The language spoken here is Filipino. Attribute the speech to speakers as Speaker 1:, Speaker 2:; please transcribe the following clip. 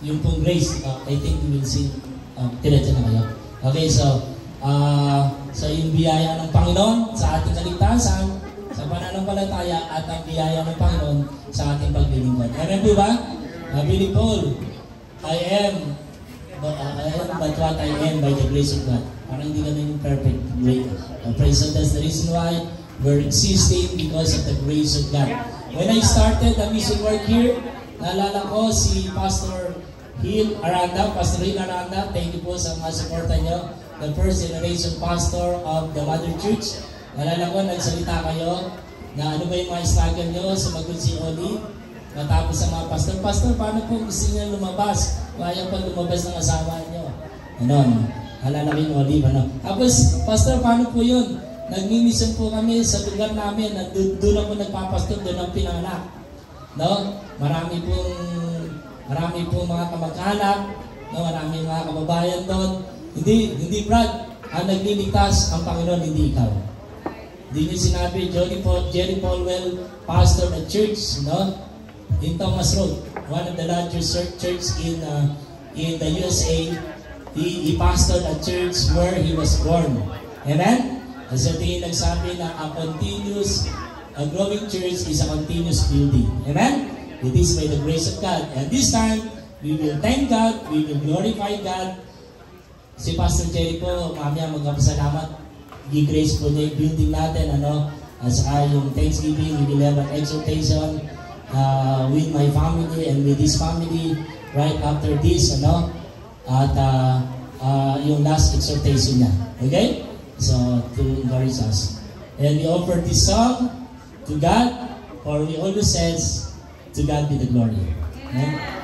Speaker 1: yung pong grace, uh, I think will see, uh, diretso na kayo. Okay, so, uh, so yung biyaya ng Panginoon sa ating kaligtasan, sa pananampalataya at ang biyaya ng Panginoon sa ating paglilingkod. Amen po ba? Sabi ni Paul, I am, but, uh, I am but what I am by the grace of God. Parang hindi kami yung perfect. Uh, praise God, that's the reason why we're existing because of the grace of God. When I started the mission work here, naalala ko si Pastor Hill Aranda, Pastor Hill Aranda, thank you po sa mga suporta nyo. The first generation pastor of the Mother Church. Nalala ko, nagsalita kayo na ano ba yung mga struggle nyo sa si Oli. Matapos sa mga pastor, Pastor, paano po gusto niya lumabas? Kaya pa lumabas ng asawa nyo. Ano, ano? Alala ko yung Olive, ano? Tapos, Pastor, paano po yun? Nagmimisan po kami sa lugar namin na doon ako nagpapastor, doon ang pinanganak. No? Marami pong Marami po mga kamag-anak, no, marami mga kababayan doon. Hindi, hindi Brad, ang nagliligtas ang Panginoon, hindi ikaw. Hindi niyo sinabi, Johnny Paul, Jerry Paulwell, pastor at church, no? In Thomas Road, one of the largest church in uh, in the USA. He, he pastored a church where he was born. Amen? As tingin nagsabi na a continuous, a growing church is a continuous building. Amen? It is by the grace of God. And this time, we will thank God, we will glorify God. Si Pastor Jerry po, mamaya magkapasalamat. Gi-grace po niya yung building natin, ano, at saka yung Thanksgiving, we will have an exhortation uh, with my family and with this family right after this, ano, at uh, uh, yung last exhortation niya. Okay? So, to encourage us. And we offer this song to God, for we always says, To God be the glory. Amen.